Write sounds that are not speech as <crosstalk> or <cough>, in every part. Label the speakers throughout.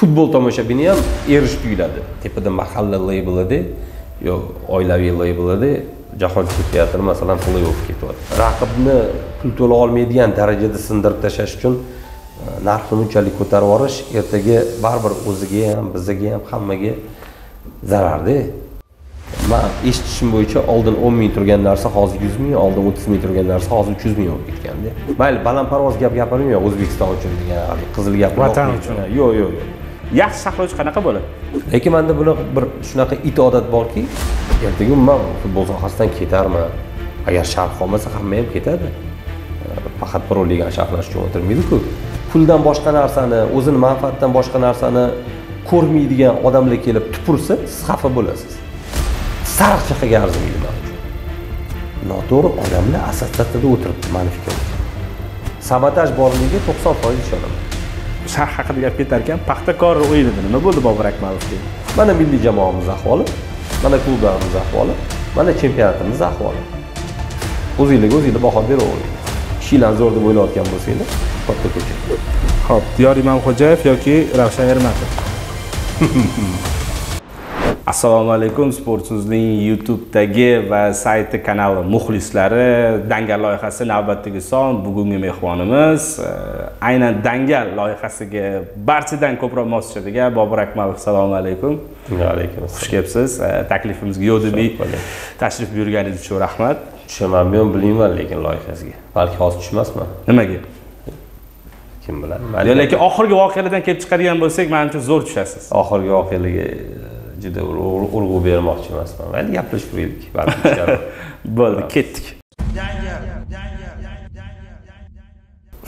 Speaker 1: futbol tomoshabini ham erish tuyuladi. Tepada mahalla leybelida yo oilaviy leybelida jahon chempionatini masalan play off ketyapti. Raqibni pul to'la olmaydigan darajada sindirib tashlash uchun e, narxni bunchalik ko'tarib yuborish ertaga baribir o'ziga ham bizaga ham hammaga zararda. Man eshitishim bo'yicha oldin o'n ming turgan narsa hozir yuz ming oldin o'ttiz ming turgan narsa hozir uch yuz ming bo'lib ketganda mayli balandparvoz gap gapirmayman o'zbekiston uchun degan qizil gap
Speaker 2: Vatan uchun.
Speaker 1: yo'q yo'q yo'q
Speaker 2: yaxshi saqlovchi qanaqa bo'ladi?
Speaker 1: Lekin manda bunaqa bir shunaqa it odat borki ertaga umuman futbol sohasidan ketarman. Agar shart qolmasa hamma ham ketadi. Faqat birov ligani sharhlash uchun o'tirmaydiku. Puldan boshqa narsani o'zini manfaatidan boshqa narsani ko'rmaydigan odamlar kelib tupursa siz xafa bo'lasiz. Sariq chaqaga arzimaydi man uchun. Noto'g'ri odamlar assotsiatsiyada o'tiribdi mani fikrimcha. Sabotaj borligiga to'qson foiz ishonaman.
Speaker 2: Sharh haqida gap ketar ekan paxtakor o'yinida nima bo'ldi bobur akmalovga
Speaker 1: mana milliy jamoamiz ahvoli mana klublarimiz ahvoli mana chempionatimiz ahvoli. O'zinglarga o'zinglar baho beravering ishinglarni zo'r deb o'ylayotgan bo'lsanglar katta ko'cha
Speaker 2: ho'p diyor imomxo'jayev yoki ravshan ermatov <laughs> assalomu alaykum sport so'zning youtubedagi va sayti kanali muxlislari. Dangal loyihasi navbatdagi son bugungi mehmonimiz eh, aynan dangal loyihasiga barchadan ko'proq mos tushadigan bobur akmalov. Assalomu alaykum.
Speaker 1: Alaykum
Speaker 2: xush kelibsiz. Eh, taklifimizga yo'l demay tashrif buyurganingiz uchun rahmat.
Speaker 1: Tushunaman men bilmayman lekin loyihasiga. Balki hozir tushmasman
Speaker 2: nimaga?
Speaker 1: Kim biladi.
Speaker 2: Lekin oxirgi voqealardan kelib chiqadigan bo'lsak manimcha zo'r tushasiz.
Speaker 1: Oxirgi voqealarga e, juda ur- urg'u bermoqchi emasman. Mayli gaplashib tushar.
Speaker 2: bo'ldi ketdik.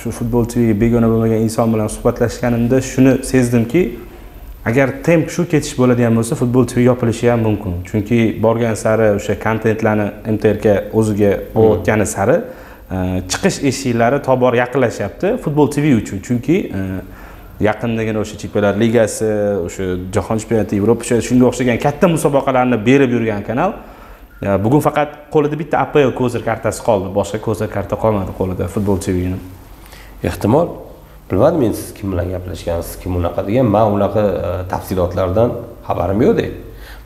Speaker 2: Shu futbol tviga begona bo'lmagan inson bilan suhbatlashganimda shuni sezdimki agar temp shu ketish bo'ladigan bo'lsa futbol tv yopilishi ham mumkin. Chunki borgan sari o'sha kontentlarni mtrk o'ziga olayotgani sari e, chiqish eshiklari tobora yaqinlashyapti futbol tv uchun. Chunki e, yaqindagina o'sha chempionlar ligasi o'sha jahon chempionati yevropa chempionati shunga o'xshagan katta musobaqalarni berib yurgan kanal. Bugun faqat qo'lida bitta apl ko'zir kartasi qoldi boshqa ko'zir karta qolmadi qo'lida futbol tvni
Speaker 1: ehtimol bilmadim men siz kim bilan gaplashgansiz kim unaqa degan man unaqa e, tafsilotlardan xabarim yo'qda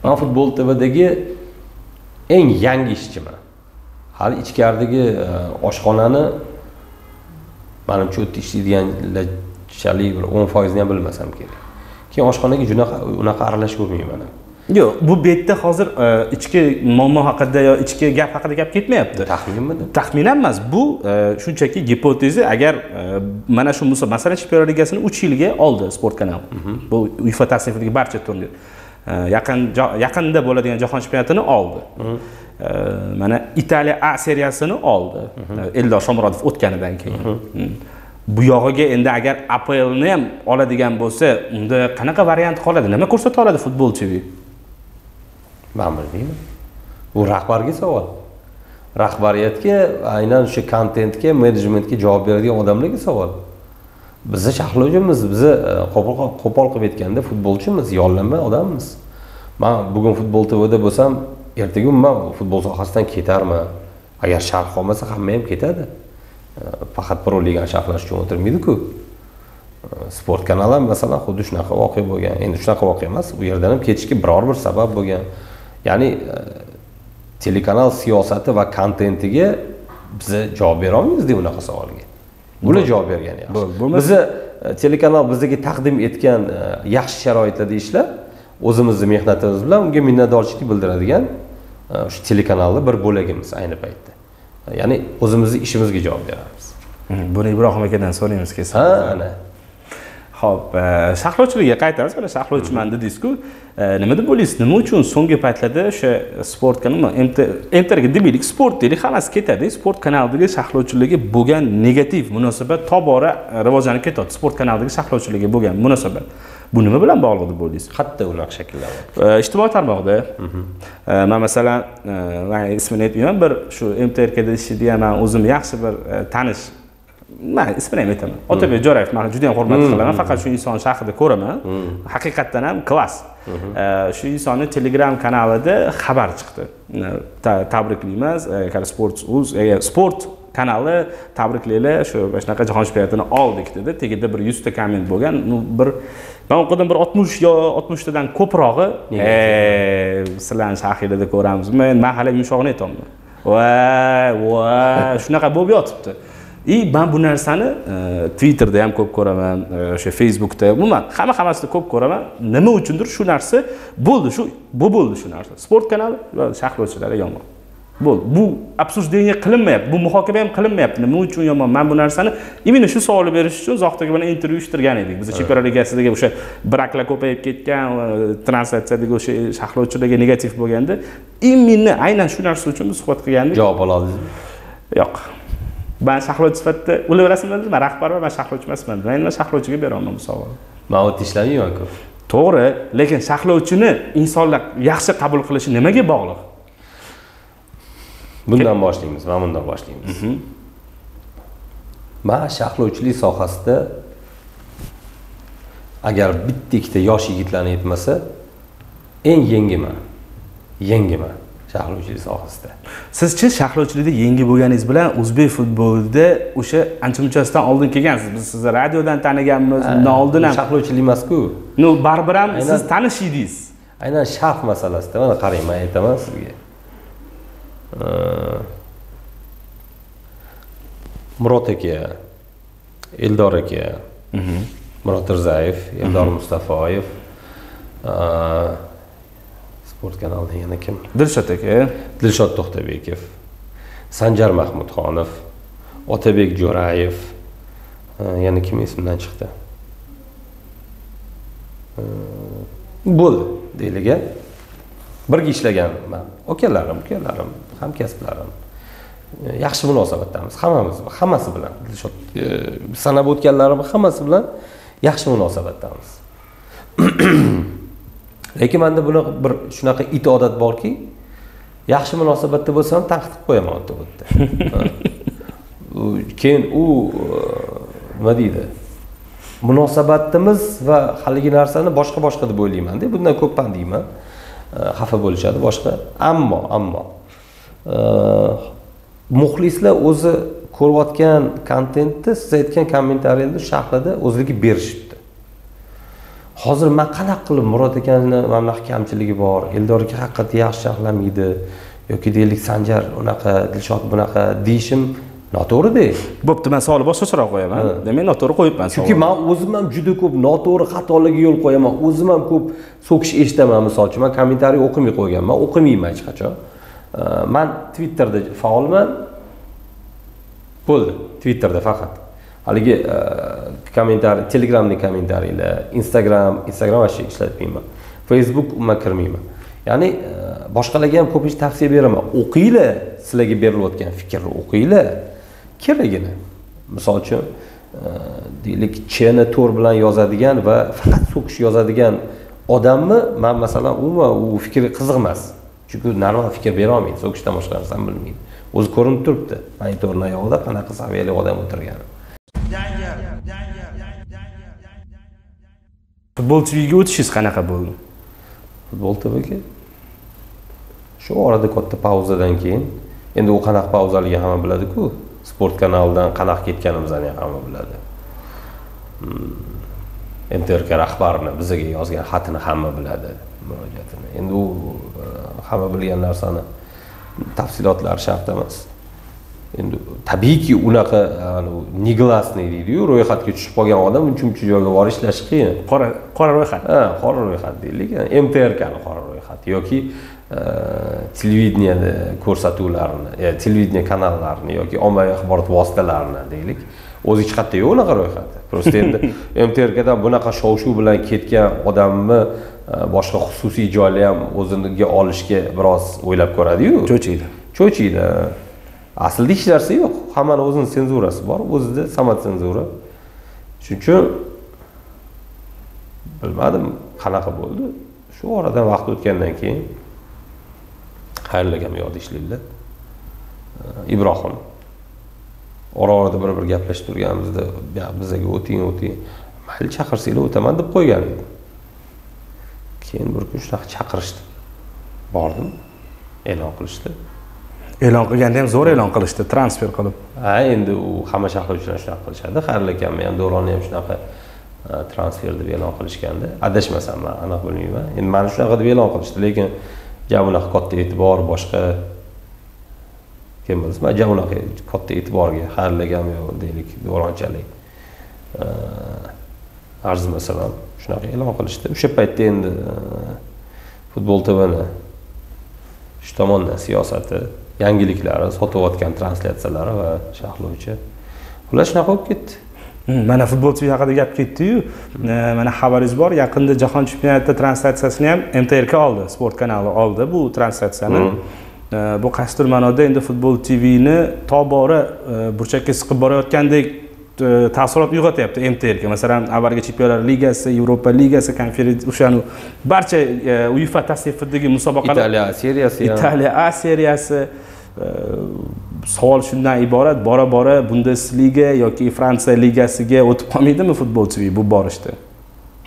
Speaker 1: man futbol tvdagi eng yangi ishchiman. Hali ichkaridagi e, oshxonani manimcha u yerda ishlaydiganlarchalik bir o'n foizini ham bilmasam kerak. Keyin oshxonaga junaqa unaqa ham
Speaker 2: yo'q bu betda hozir e, ichki muammo haqida yo ichki gap haqida gap ketmayapti.
Speaker 1: Taxminmidi
Speaker 2: taxminan emas bu e, shunchaki gipoteza agar e, mana shu masalan chempionlar ligasini uch yilga oldi sport kanal. Bu uefa tasnifidagi barcha turnir yaqin yaqinda bo'ladigan jahon chempionatini oldi. E, mana italiya a seriyasini oldi. E, eldor shomurodov o'tganidan keyin. Mm. Bu yog'iga endi agar aplni ham oladigan bo'lsa unda qanaqa variant qoladi? Nima ko'rsata oladi futbol tv
Speaker 1: man bilmayman bu rahbarga savol. Rahbariyatga aynan o'sha kontentga menejmentga javob beradigan odamlarga savol. Bizni sharhlovchimiz bizni e, qo'pol qo'pol qilib aytganda futbolchimiz yollanma odammiz. Man bugun futbol tvda bo'lsam ertaga umuman futbol sohasidan ketarman. Agar sharh qolmasa hamma ham ketadi. Faqat pro ligani sharhlash uchun o'tirmaydiku. Sport kanali ham masalan xuddi shunaqa voqea bo'lgan. Endi shunaqa voqea emas u yerdan ham ketishga biror bir sabab bo'lgan. Ya'ni e, telekanal siyosati va kontentiga biza javob bera olmaymizda unaqa savolga. Bular javob bergani yaxshi. bizni e, telekanal bizga taqdim etgan e, yaxshi sharoitlarda ishlab o'zimizni mehnatimiz bilan unga minnatdorchilik bildiradigan o'sha telekanalni bir bo'lagimiz ayni paytda ya'ni o'zimizni ishimizga javob beramiz.
Speaker 2: Buni ibrohim akadan so'raymiz kelsa
Speaker 1: ha ana.
Speaker 2: Ho'p e, sharhlovchilikka qaytamiz. Mana sharhlovchiman dedingizku E, nima deb o'ylaysiz? Nima uchun so'nggi paytlarda o'sha sport kanali mtrga demaylik sport deylik hammasi ketadi. Sport kanalidagi sharhlovchilarga bo'lgan negativ munosabat tobora rivojlanib ketyapti. Sport kanalidagi sharhlovchilarga bo'lgan munosabat bu nima bilan bog'liq deb o'ylaysiz?
Speaker 1: Qayerda unaqa shakllanyapti
Speaker 2: E, ijtimoiy tarmoqda. Man masalan e, man ismini aytmayman bir shu mtrkda ishlaydigan man o'zim yaxshi bir e, tanish man ismini ham aytaman. Otabek jo'rayev man juda yam hurmat qilaman faqat shu inson sharhida ko'raman. Haqiqatdan ham klass shu insonni telegram kanalida xabar chiqdi. Ta- tabriklaymiz e, sport uz sport kanali tabriklaylar shu mana shunaqa jahon chempionatini oldik dedi. Tagida bir yuzta komment bo'lgan bir man o'qidim bir oltmish yo oltmishtadan ko'prog'i? "Ey, sizlarni shahrida ko'ramiz. Men man hali yumshog'ini aytyapman. Voy voy shunaqa bo'lib yotibdi. И man bu narsani e, twitterda ham ko'p ko'raman e, o'sha facebookda. Umuman hamma hammasida ko'p ko'raman. Nima uchundir shu narsa bo'ldi shu bu bo'ldi shu narsa. Sport kanali va shahlovchilari yomon bo'ldi bu обсуждение qilinmayapti bu muhokama ham qilinmayapti. Nima uchun yomon? Man bu narsani именно shu savolni berish uchun zohid aka bilan intervyu uyushtirgan edik. Biz chempionlar ligasidagi o'sha braklar ko'payib ketgan translyatsiyadagi o'sha shahlovchilarga negativ bo'lganda именно aynan shu narsa uchun biz suhbat qilgandik.
Speaker 1: Javob oladingizmi?
Speaker 2: Yo'q. Man shahlovchi sifatida o'ylayverasizlar man rahbarman man shahlovchi emasman. Man endi shahlovchiga berolmayman bu savolni.
Speaker 1: Man o'tda ishlamayman-ku
Speaker 2: to'g'ri lekin shahlovchini insonlar yaxshi qabul qilishi nimaga bog'liq
Speaker 1: bundan boshlaymiz mana bundan boshlaymiz. Man shahlovchilik sohasida agar bitta ikkita yosh yigitlarni aytmasa eng yangiman yangiman shahlovchilik sohasida.
Speaker 2: Sizchi shahlovchilikda yangi bo'lganingiz bilan o'zbek futbolida o'sha ancha munchasidan oldin kelgansiz? Biz sizni radiodan taniganmiz undan oldin ham.
Speaker 1: shahlovchilik emasku.
Speaker 2: Ну baribir ham siz tanish edingiz
Speaker 1: aynan sharh masalasida mana qarang man aytaman sizga murod aka eldor aka murod irzayev eldor mustafoyev sport kanalidan yana kim
Speaker 2: dilshod aka
Speaker 1: dilshod to'xtabekov sanjar mahmudxonov otabek jo'rayev yana kim esimdan chiqdi bo'ldi deylik birga ishlaganman akalarim ukalarim hamkasblarim yaxshi munosabatdamiz hammamiz hammasi bilan dilshod e, sanab o'tganlarim hammasi bilan yaxshi munosabatdamiz <clears throat> lekin manda buni bir shunaqa it odat borki yaxshi munosabatda bo'lsam ham tanqid qilib qo'yaman o'tda o'tda <laughs> keyin u e, nima deydi munosabatimiz va haligi narsani boshqa boshqa deb o'ylaymanda bundan ko'pman deyman E, xafa bo'lishadi boshqa. Ammo ammo muxlislar o'zi ko'rayotgan kontentni siz aytgan kommentariylarni sharhlada o'zligi berishibdi. Hozir man qanaqa qilib murod akani mana bunaqa kamchiligi bor eldor aka haqiqatdan yaxshi sharhlamaydi yoki deylik sanjar unaqa dilshod bunaqa deyishim noto'g'rida
Speaker 2: bo'pti man savolni boshqacharoq qo'yaman.
Speaker 1: Ha.
Speaker 2: demak noto'g'ri qo'yibman
Speaker 1: chunki man o'zim ham juda ko'p noto'g'ri xatolarga yo'l qo'yaman. O'zim ham ko'p so'kish eshitaman misol uchun. Man kommentariy o'qimay qo'yganman o'qimayman hech qachon Э, man twitterda faolman bo'ldi twitterda faqat. Haligi e, kommentariy telegramni kommentariylar instagram instagram вообще ishlatmayman facebook umuman kirmayman. Ya'ni e, boshqalarga ham ko'pincha tavsiya beraman. O'qinglar sizlarga berilayotgan fikrni o'qinglar. Keragini misol uchun e, deylik chni to'r bilan yozadigan va faqat so'kish yozadigan odamni man masalan umuman u fikr qiziq emas chunki u normal fikr berolmaydi so'kishdan boshqa narsani bilmaydi. O'zi ko'rinib turibdi. Monitorni oyog'ida qanaqa saviyali odam o'tirgani.
Speaker 2: Futbol tvga o'tishingiz qanaqa bo'ldi?
Speaker 1: Futbol tvga shu orada katta pauzadan keyin endi u qanaqa pauzaligi hamma biladiku. Sport kanalidan qanaqa ketganimizni ham hamma biladi. Hmm. mtrk rahbarini bizaga yozgan xatini hamma biladi murojaatini. Endi u hamma bilgan narsani tafsilotlari shart emas. Endi tabiiyki unaqa негласный deydiyu ro'yxatga tushib qolgan odam uncha muncha joyga borib ishlashi qiyin
Speaker 2: qora qora ro'yxat.
Speaker 1: Ha qora ro'yxat deylik. Mtrkni qora ro'yxati yoki e, televideniyada ko'rsatuvlarni e, televideniya kanallarini yoki ommaviy axborot vositalarini deylik. O'zi hech qayerda yo'q unaqa ro'yxati. Просто endi <laughs> mtrkdan bunaqa shov shuv bilan ketgan odamni boshqa xususiy joylar ham o'ziga olishga biroz o'ylab ko'radiyu.
Speaker 2: Cho'chiydi.
Speaker 1: Cho'chiydi. Aslida hech narsa yo'q. Hammani o'zini senzurasi bor o'zida samotsenzura shuning uchun bilmadim qanaqa bo'ldi. Shu oradan vaqt o'tgandan keyin xayrli akam yod ishlaydilar Э, ibrohim ora orada bir bir gaplashib turganimizda "Ya, bizaga o'ting o'ting mayli chaqirsanglar o'taman deb qo'ygan edim keyin bir kun shunaqa chaqirishdi. Bordim e'lon qilishdi.
Speaker 2: E'lon qilganda ham zo'r e'lon qilishdi transfer qilib.
Speaker 1: Ha endi u hamma shahlovchilar shunaqa qilishadi. Xayrli akamni ham do'ronni ham shunaqa transfer deb e'lon qilishganda adashmasam man aniq bilmayman. Endi mana shunaqa deb e'lon qilishdi lekin ja bunaqa katta e'tibor boshqa kim bilsin man ja unaqa katta e'tiborga xayrlagam yo'q deylik dvoronchalik arzimasam ham shunaqa e'lon qilishdi. O'sha paytda endi futbol tvni shu tomondan siyosati yangiliklari sotayotgan translyatsiyalari va sharhlovchi xullas shunaqa bo'lib ketdi.
Speaker 2: Mana futbol tv haqida gap ketdiyu. Mana xabaringiz bor yaqinda jahon chempionati translyatsiyasini ham mtrk oldi sport kanali oldi bu translyatsiyani. Bu qaysidir ma'noda endi futbol tvni tobora burchakka siqib borayotgandek taassurot uyg'otyapti mtrk masalan avvalgi chempionlar ligasi yevropa ligasi konferensiya o'shani barcha uefa tasnifidagi musobaqalar
Speaker 1: italiya a seriyasi
Speaker 2: italiya a seriyasi savol shundan iborat bora bora bundesliga yoki fransiya ligasiga o'tib qolmaydimi futbol tv bu borishda?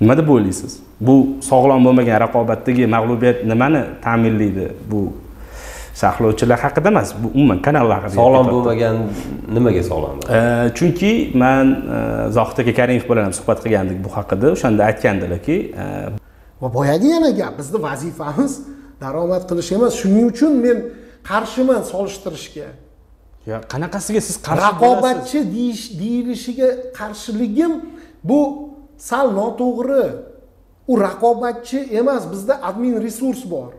Speaker 2: Nima deb o'ylaysiz? Bu sog'lom bo'lmagan raqobatdagi mag'lubiyat nimani ta'minlaydi bu sharhlovchilar haqida emas bu umuman kanallar haqida
Speaker 1: sog'lom bo'lmagan nimaga sog'lom?
Speaker 2: Chunki man zohid aka karimov bilan ham suhbat qilgandik bu haqida o'shanda aytgandilarki
Speaker 3: va boyagi yana gap bizni vazifamiz daromad qilish emas shuning uchun men qarshiman solishtirishga.
Speaker 2: Yo qanaqasiga siz qarshi
Speaker 3: raqobatchi deyish deyilishiga qarshiligim bu sal noto'g'ri. U raqobatchi emas bizda admin resurs bor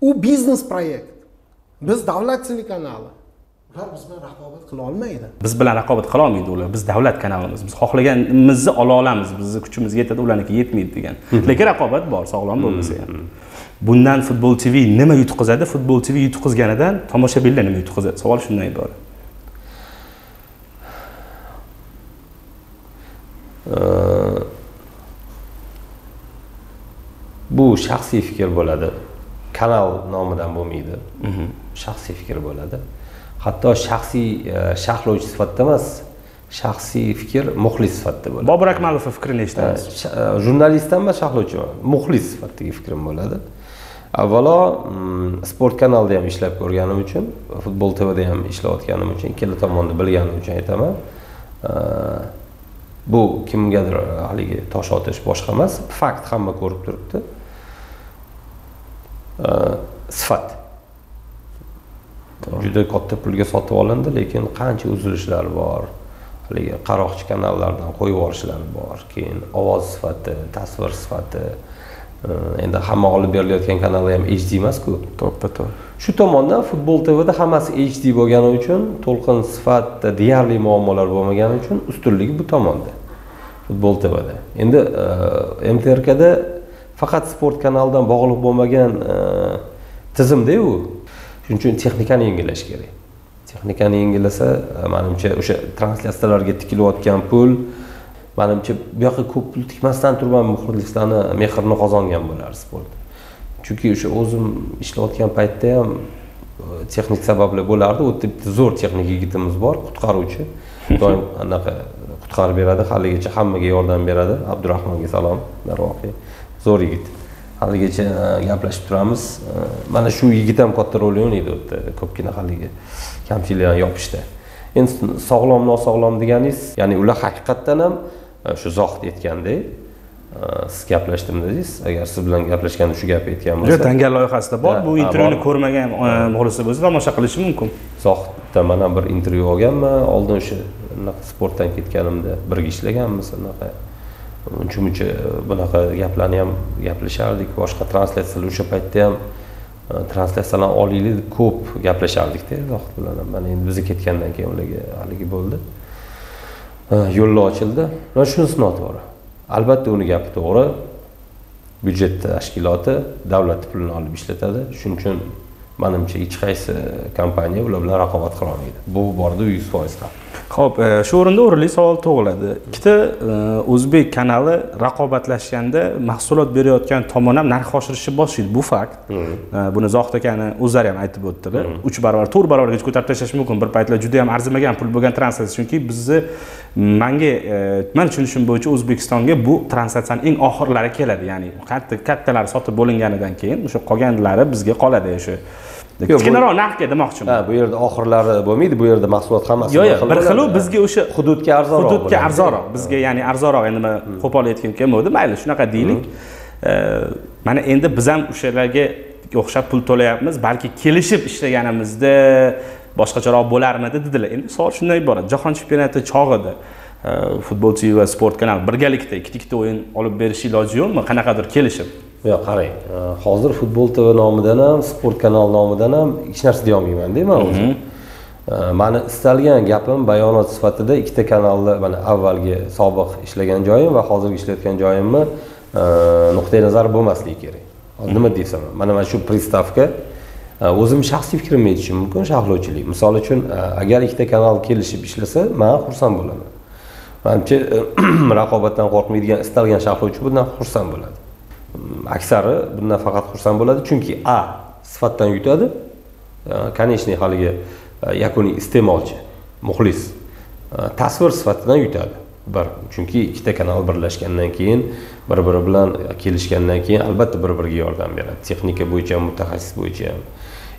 Speaker 3: u biznes proyekt biz davlat telekanali ular biz bilan raqobat qila olmaydi.
Speaker 2: Biz bilan raqobat qila olmaydi ular. Biz davlat kanalimiz. Biz xohlaganimizni ola olamiz. Bizni kuchimiz yetadi ularniki yetmaydi degan. Lekin raqobat bor sog'lom bo'lmasa ham bundan futbol tv nima yutqazadi futbol tv yutqazganidan tomoshabinlar nima yutqazadi savol shundan iborat.
Speaker 1: Bu shaxsiy fikr bo'ladi kanal nomidan bo'lmaydi. Shaxsiy fikr bo'ladi. Hatto shaxsiy sharhlovchi sifatida emas shaxsiy fikr muxlis sifatida bo'ladi.
Speaker 2: Bobur akmalovni fikrini eshitamiz
Speaker 1: jurnalistdan emas sharhlovchiman muxlis sifatidagi fikrim bo'ladi. Avvalo sport kanalida ham ishlab ko'rganim uchun futbol tvda ham ishlayotganim uchun ikkala tomonni bilganim uchun aytaman. Bu kimgadir haligi tosh otish boshqa emas fakt hamma ko'rib turibdi sifat. Juda katta pulga sotib olindi lekin qancha uzilishlar bor haligi qaroqchi kanallardan qo'yib yuborishlar bor keyin ovoz sifati tasvir sifati endi hamma olib berilayotgan kanallar ham hd emasku.
Speaker 2: To'ppa to'g'ri
Speaker 1: shu tomondan futbol tvda hammasi hd bo'lgani uchun to'lqin sifatda deyarli muammolar bo'lmagani uchun ustunligi bu tomonda futbol tvda endi mtrkda faqat sport kanalidan bog'liq bo'lmagan tizimda u shuning uchun texnikani yangilash kerak. Texnikani yangilasa manimcha o'sha translyatsiyalarga tikilayotgan pul manimcha bu yoqqa ko'p pul tikmasdan turib ham muxlislarni mehrini qozongan bo'lar sport. Chunki o'sha o'zim ishlayotgan paytda ham texnik sabablar bo'lardi. U yerda bitta zo'r texnik yigitimiz bor qutqaruvchi. Doim <laughs> anaqa qutqarib beradi haligacha hammaga yordam beradi. Abdurahmonga salom darvoqe zo'r yigit. Haligacha gaplashib turamiz. Mana shu yigit ham katta rol o'ynaydi u yerda ko'pgina haligi kamchiliklarni yopishda. Endi sog'lom nosog'lom deganingiz ya'ni ular haqiqatdan ham shu zohid aytgandek siz gaplashdім dedingiz. Agar siz bilan gaplashganda shu gap aytgan bo'lsa
Speaker 2: yo'q tangal loyihasida bor. Bu intervyuni ko'rmagan muxlislar bo'lsa tomosha qilishi mumkin.
Speaker 1: Zohiddan man ham bir intervyu olganman. Oldin o'sha sportdan ketganimda birga ishlaganmiz anaqa uncha muncha e, bunaqa gaplarni ham gaplashardik. Boshqa translyatsiyalar o'sha paytda ham e, translyatsiyalarni olaylik deb ko'p gaplashardikda zohid bilan ham. Mana endi biza ketgandan keyin ularga haligi bo'ldi. E, yo'llar ochildi. Mana shunisi noto'g'ri. Albatta uni gapi to'g'ri. Byudjet tashkiloti davlat pulini olib ishlatadi. Shuning uchun manimcha hech qaysi kompaniya ular bilan raqobat qila olmaydi bu borada yuz foiz haq
Speaker 2: ho'p e, shu o'rinda o'rinli savol tug'iladi. Ikkita e, o'zbek kanali raqobatlashganda mahsulot berayotgan tomon ham narx oshirishni boshlaydi. Bu fakt. E, buni zohid akani o'zlari ham aytib o'tdilar. Uch barobar to'rt barobargacha ko'tarib tashlash mumkin. Bir paytlar juda yam arzimagan pul bo'lgan translyatsiya. Chunki bizni manga mani tushunishim bo'yicha o'zbekistonga bu translyatsiyani eng oxirlari keladi. Ya'ni katta kattalari sotib bo'linganidan keyin o'sha qolganlari bizga qoladi o'sha kichkinaroq narxga demoqchiman.
Speaker 1: Ha bu yerda oxirlari bo'lmaydi bu yerda mahsulot hammasi
Speaker 2: yo'q yo'q bir xilu bizga o'sha
Speaker 1: hududga arzonroq
Speaker 2: hududga arzonroq bizga ya'ni arzonroq endi man qo'pol aytgim kelmadi mayli shunaqa deylik. E, mana endi biz ham o'shalarga o'xshab pul to'layapmiz balki kelishib ishlaganimizda boshqacharoq bo'larmidi dedilar. Endi savol shundan iborat jahon chempionati chog'ida futbol tv va sport kanal birgalikda ikkita ikkita o'yin olib berish iloji yo'qmi? Qanaqadir kelishib
Speaker 1: yo'q qarang e, hozir futbol tv nomidan ham sport kanal nomidan ham hech narsa deyolmaymanda man o'zi E, mani istalgan gapim bayonot sifatida ikkita kanalni mana avvalgi sobiq ishlagan joyim va hozirgi ishlayotgan joyimni e, nuqtai nazari bo'lmasligi kerak. Nima desam mana mana shu pristavka e, o'zim shaxsiy fikrimni aytishim mumkin sharhlovchilik. Misol uchun agar ikkita kanal kelishib ishlasa man xursand bo'laman. Manimcha <clears throat> raqobatdan qo'rqmaydigan istalgan sharhlovchi bundan xursand bo'ladi aksari bundan faqat xursand bo'ladi. Chunki a sifatdan yutadi. Э, Konечный haligi э, yakuniy iste'molchi muxlis э, tasvir sifatidan yutadi bir chunki ikkita kanal birlashgandan keyin bir biri bilan e, kelishgandan keyin albatta bir biriga yordam beradi. Texnika bo'yicha ham mutaxassis bo'yicha ham.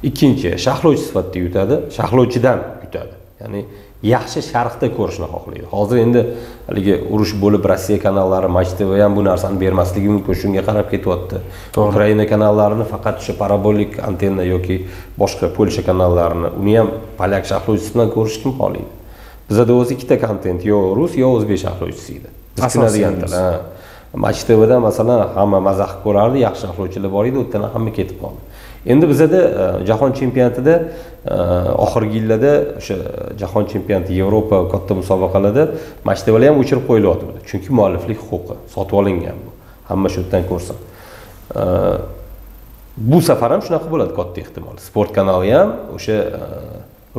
Speaker 1: Ikkinchi sharhlovchi sifatida yutadi. Sharhlovchidan yutadi. Ya'ni yaxshi sharhda ko'rishni xohlaydi. Hozir endi haligi urush bo'lib rossiya kanallari match tv ham bu narsani bermasligi mumkin shunga qarab ketyapti. Ukraina kanallarini faqat o'sha parabolik antenna yoki boshqa polsha kanallarini uni ham polyak sharhlovchisi bilan ko'rish kim xohlaydi? Bizada o'zi ikkita kontent yo rus yo o'zbek sharhlovchisi edi.
Speaker 2: Rus.
Speaker 1: til match tvda masalan hamma mazax ko'rardi yaxshi sharhlovchilar bor edi u yerdan hamma ketib qoldi endi bizada e, jahon chempionatida e, oxirgi yillarda o'sha jahon chempionati yevropa katta musobaqalarda maktablar ham o'chirib qo'yilyapti. Chunki mualliflik huquqi sotib olingan bu. Hamma shu yerdan ko'rsin e, bu safar ham shunaqa bo'ladi katta ehtimol. Sport kanali ham o'sha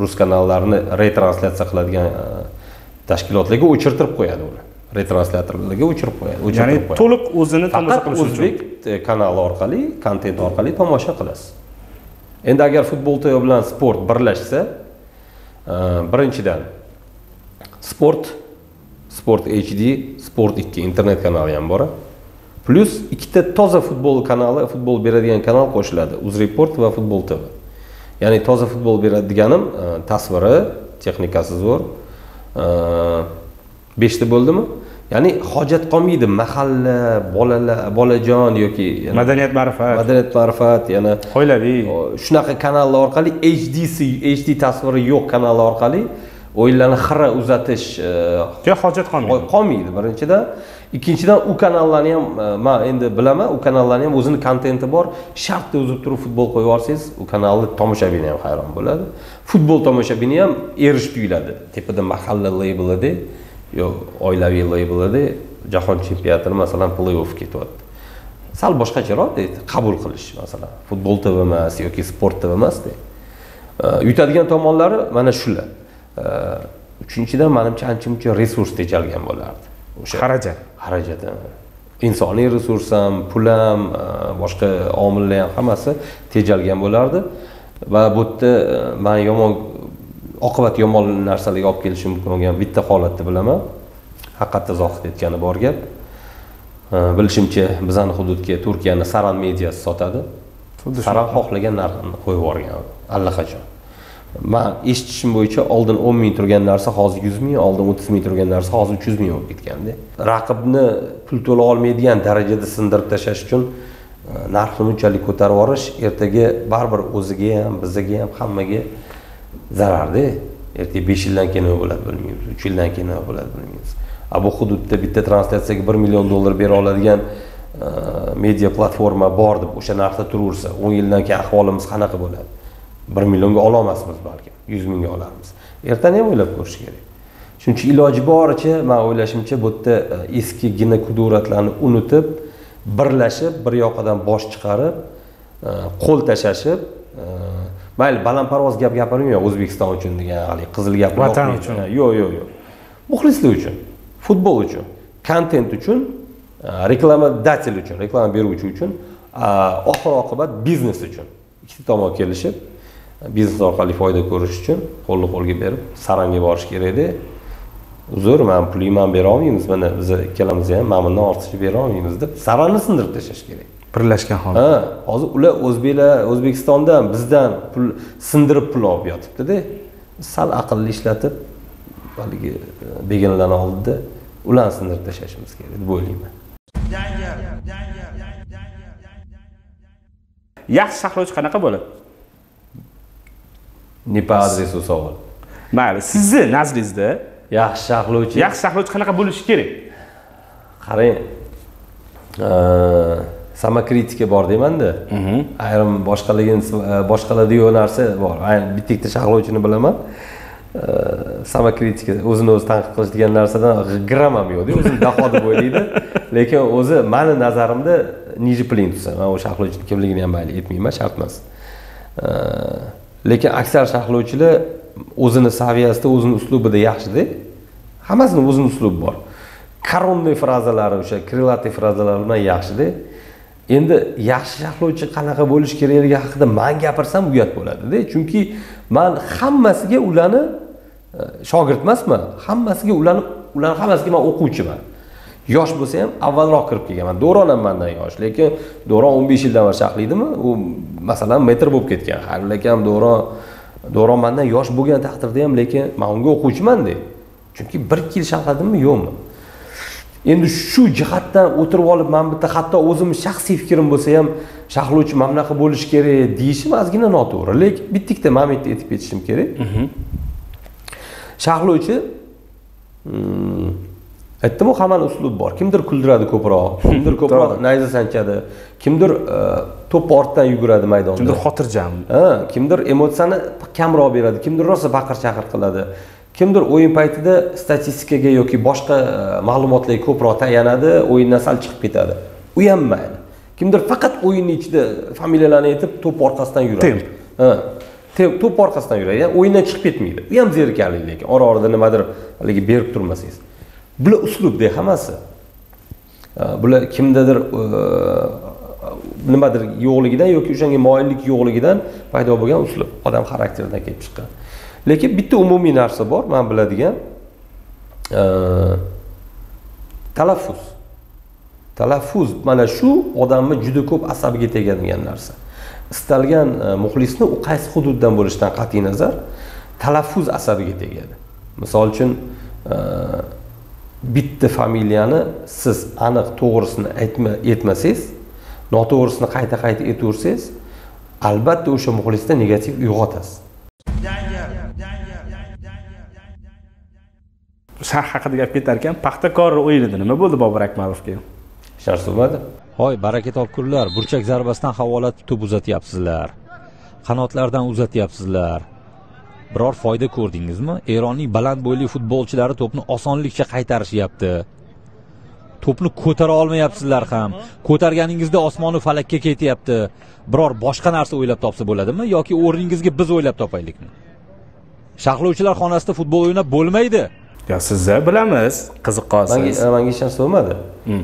Speaker 1: rus kanallarini retranslyatsiya qiladigan tashkilotlarga o'chirtirib qo'yadi uni. Retranslyatorlarga o'chirib qo'yadi
Speaker 2: ya'ni to'liq o'zini tomosha qilish uchun.
Speaker 1: o'zbek e, kanali orqali kontent orqali tomosha qilasiz. Endi agar futbol tv bilan sport birlashsa e, birinchidan sport sport hd sport 2 internet kanali ham bor plyus ikkita toza futbol kanali futbol beradigan kanal qo'shiladi uzreport va futbol tv ya'ni toza futbol beradi deganim e, tasviri texnikasi zo'r beshta bo'ldimi ya'ni hojat qolmaydi mahalla bolalar bolajon yoki
Speaker 2: madaniyat ma'rifat.
Speaker 1: Madaniyat ma'rifat yana
Speaker 2: oilaviy.
Speaker 1: Shunaqa kanallar orqali hdsi hd tasviri yo'q kanallar orqali o'yinlarni xira uzatish e,
Speaker 2: hojat qolmaydi.
Speaker 1: qolmaydi. Birinchidan ikkinchidan u kanallarni ham e, man endi bilaman u kanallarni ham o'zini kontenti bor. Shartta o'zib turib futbol qo'yib yuborsangiz u kanalni tomoshabini ham hayron bo'ladi. Futbol tomoshabini ham erish tuyuladi. Tepada mahalla leybelida yo oilaviy leybelida jahon chempionatini masalan play off ketyapti. Sal boshqacharoq deydi qabul qilish masalan futbol tv emas yoki sport tv emasda yutadigan tomonlari mana shular. Uchinchidan manimcha ancha muncha resurs tejalgan bo'lardi. O'sha
Speaker 2: xarajat.
Speaker 1: Xarajat ha. insoniy resurs ham pul ham e, boshqa omillar ham hammasi tejalgan bo'lardi. Va bu yerda e, man yomon oqibati yomon narsalarga olib kelishi mumkin bo'lgan bitta holatni bilaman. Haqiqatda zohid aytgani bor gap. Bilishimcha bizani hududga turkiyani saran mediasi sotadi. Saran xohlagan narxini qo'yib yuborgan allaqachon. Man eshitishim bo'yicha oldin o'n ming turgan narsa hozir yuz ming oldin o'ttiz ming turgan narsa hozir uch yuz ming bo'lib ketganda raqibni pul to'la olmaydigan darajada sindirib tashlash uchun e, narxni bunchalik ko'tarib yuborish ertaga baribir o'ziga ham bizaga ham hammaga zararda ertaga besh yildan keyin nima bo'ladi bilmaymiz uch yildan keyin nima bo'ladi bilmaymiz. A bu hududda bitta translyatsiyaga bir million dollar bera oladigan e, media platforma bor deb o'sha narxda turaversa o'n yildan keyin ahvolimiz qanaqa bo'ladi? Bir millionga ololmasmiz balki yuz mingga olarmiz ertani ham o'ylab ko'rish kerak? Shuning uchun iloji boricha man o'ylashimcha bu yerda e, eski gina kuduratlarni unutib birlashib bir yoqadan bosh chiqarib e, qo'l tashlashib mayli balandparvoz gap gapirmayman o'zbekiston uchun degan haligi qizil gap
Speaker 2: Vatan uchun.
Speaker 1: Yo'q yo'q yo'q. Muxlislar uchun futbol uchun kontent uchun e, reklamadatel uchun reklama beruvchi uchun e, oxir oqibat biznes uchun. Ikkita tomon kelishib e, biznes orqali foyda ko'rish uchun qo'lni qo'lga berib saranga borish kerakda uzr man pulingni man bera olmaymiz mana biz ikkalamiz ham mana bundan ortiqcha bera olmaymiz deb saranni sindirib tashlash kerak
Speaker 2: birlashgan holda
Speaker 1: ha hozir ular o'zbeklar o'zbekistondan bizdan pul sindirib pul olib yotibdida. Sal aqlli ishlatib haligi e, begonalarni oldida ularni sindirib tashlashimiz kerak deb o'ylayman.
Speaker 2: Yaxshi sharhlovchi qanaqa bo'ladi
Speaker 1: не по адресу savol
Speaker 2: mayli sizni nazdingizda.
Speaker 1: Yaxshi sharhlovchi
Speaker 2: yaxshi sharhlovchi qanaqa bo'lishi kerak?
Speaker 1: Qarang e, samokritika bor deymanda ayrim boshqaligini e, boshqaladiyu narsa bor. Bitta ikkita sharhlovchini bilaman. E, samokritika o'zini o'zi tanqid qilish degan narsadan gram ham yo'qda o'zini daho deb o'ylaydi <laughs> lekin o'zi mani nazarimda ниже плинтуса man o'sha sharhlovchini kimligini ham mayli aytmayman shart emas. E, lekin aksar sharhlovchilar o'zini saviyasida o'zini uslubida yaxshida hammasini o'zini uslubi bor. Koronniy frazalari o'sha крылатый frazalar bilan yaxshida endi yaxshi sharhlovchi qanaqa bo'lishi kerakligi haqida man gapirsam uyat bo'ladida. Chunki man hammasiga ularni e, shogird emasman hammasiga ularni ularni hammasiga man o'quvchiman. Yosh bo'lsa ham avvalroq kirib kelganman. Do'ronam ham mandan yosh lekin do'ron o'n besh yildan beri sharhlaydimi? U masalan metr bo'lib ketgan. Halil akam do'ron do'ron mandan yosh bo'lgan taqdirda ham lekin man unga o'quvchimanda chunki bir ikki yil sharhladimmi? Yo'qmi? Endi shu jihatdan o'tirib olib man bitta hatto o'zimni shaxsiy fikrim bo'lsa ham sharhlovchi mana bunaqa bo'lishi kerak deyishim ozgina noto'g'ri. Lekin bitta ikkita momentni aytib ketishim kerak. Sharhlovchi mm, aytdimu hammani uslubi bor. Kimdir kuldiradi ko'proq <laughs> kimdir ko'proq nayza sanchadi kimdir e, to'pni ortdan yuguradi maydonda.
Speaker 2: Kimdir xotirjam.
Speaker 1: Ha kimdir emotsiyani kamroq beradi kimdir rosa baqir chaqir qiladi kimdir o'yin paytida statistikaga yoki boshqa e, ma'lumotlarga ko'proq tayanadi o'yindan sal chiqib ketadi. U ham mayli kimdir faqat o'yinni ichida familiyalarni aytib to'p orqasidan yuradi.
Speaker 2: Temp.
Speaker 1: to'p orqasidan yuradi. Ya'ni o'yindan chiqib ketmaydi. U ham zerikarli lekin ora orada nimadir haligi berib turmasangiz. Bular uslubda hammasi. Ha, bular kimdadir e, nimadir yo'qligidan yoki o'shanga moyillik yo'qligidan paydo bo'lgan uslub. Odam xarakteridan kelib chiqqan lekin bitta umumiy narsa bor man biladigan e, talaffuz. Talaffuz mana shu odamni juda ko'p asabiga tegadigan narsa. Istalgan e, muxlisni u qaysi hududdan bo'lishidan qat'iy nazar talaffuz asabiga tegadi. Misol uchun e, bitta familiyani siz aniq to'g'risini aytma aytmasangiz noto'g'risini qayta qayta aytaversangiz albatta o'sha muxlisda negativ uyg'otasiz.
Speaker 2: Sharh haqida gap ketar ekan paxtakor o'yinida nima bo'ldi bobur akmalovga?
Speaker 1: Bo'lmadi
Speaker 4: hoy baraka topkurlar burchak zarbasidan havolatib to'p uzatyapsizlar. Qanotlardan uzatyapsizlar. Biror foyda ko'rdingizmi? Eronning baland bo'yli futbolchilari to'pni osonlikcha qaytarishyapti. To'pni ko'tara olmayapsizlar ham. Ko'targaningizda osmonu falakka ketyapti. Biror boshqa narsa o'ylab topsa bo'ladimi yoki o'rningizga biz o'ylab topaylikmi? Sharhlovchilar xonasida futbol o'ynab bo'lmaydi
Speaker 2: yo sizni bilamiz.
Speaker 1: Manga
Speaker 2: qiziqqansiz
Speaker 1: manga hech narsa bo'lmadi